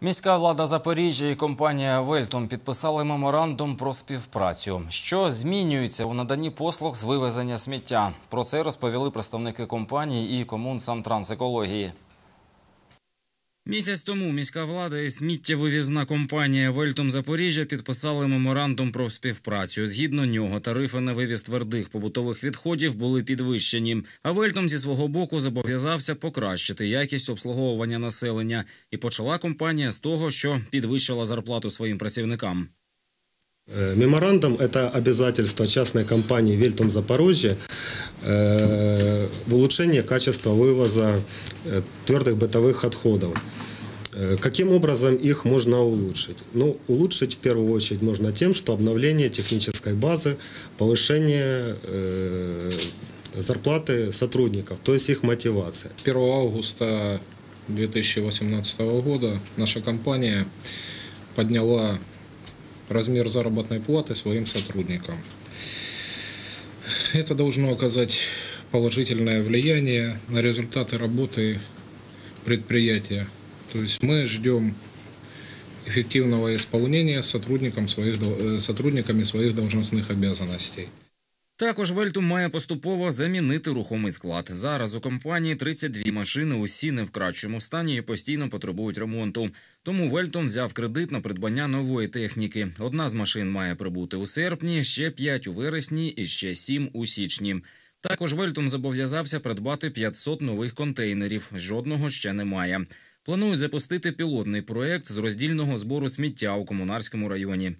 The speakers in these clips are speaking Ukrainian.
Міська влада Запоріжжя і компанія Вельтом підписали меморандум про співпрацю. Що змінюється у наданні послуг з вивезення сміття? Про це розповіли представники компанії і комун Сантрансекології. Місяць тому міська влада і сміттєвивізна компанія Вельтом Запоріжжя підписали меморандум про співпрацю. Згідно нього, тарифи на вивіз твердих побутових відходів були підвищені. А Вельтом зі свого боку зобов'язався покращити якість обслуговування населення. І почала компанія з того, що підвищила зарплату своїм працівникам. Э, Меморандум – это обязательство частной компании «Вельтом Запорожье» э, в улучшении качества вывоза э, твердых бытовых отходов. Каким образом их можно улучшить? Ну, улучшить в первую очередь можно тем, что обновление технической базы, повышение зарплаты сотрудников, то есть их мотивация. 1 августа 2018 года наша компания подняла размер заработной платы своим сотрудникам. Это должно оказать положительное влияние на результаты работы предприятия. То есть мы ждем эффективного исполнения сотрудникам своих, э, сотрудниками своих должностных обязанностей. Також Вельтум має поступово замінити рухомий склад. Зараз у компанії 32 машини, усі не в кращому стані і постійно потребують ремонту. Тому Вельтум взяв кредит на придбання нової техніки. Одна з машин має прибути у серпні, ще 5 у вересні і ще 7 у січні. Також Вельтум зобов'язався придбати 500 нових контейнерів. Жодного ще немає. Планують запустити пілотний проект з роздільного збору сміття у комунарському районі.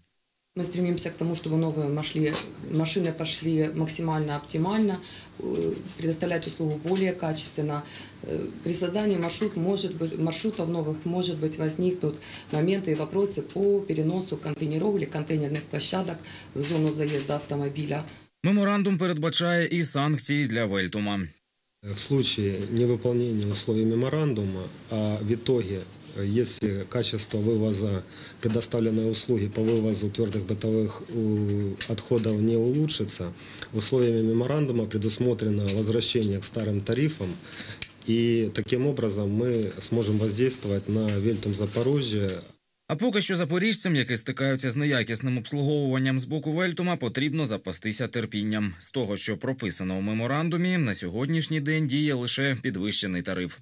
Мы стремимся к тому, чтобы новые машли, машины пошли максимально оптимально, э, предоставлять услугу более качественно. Э, При создании маршрут может быть, маршрутов новых может быть возникнут моменты и вопросы по переносу контейнеров или контейнерных площадок в зону заезда автомобиля. Меморандум передбачає і санкції для Вельтума. В случае невыполнения условий меморандума, а в итоге, э, если качество вывоза, предоставленной услуги по вывозу твердых бытовых у, отходов не улучшится, условиями меморандума предусмотрено возвращение к старым тарифам, и таким образом мы сможем воздействовать на Вельтум Запорожье, А поки що запоріжцям, які стикаються з неякісним обслуговуванням з боку Вельтума, потрібно запастися терпінням. З того, що прописано у меморандумі, на сьогоднішній день діє лише підвищений тариф.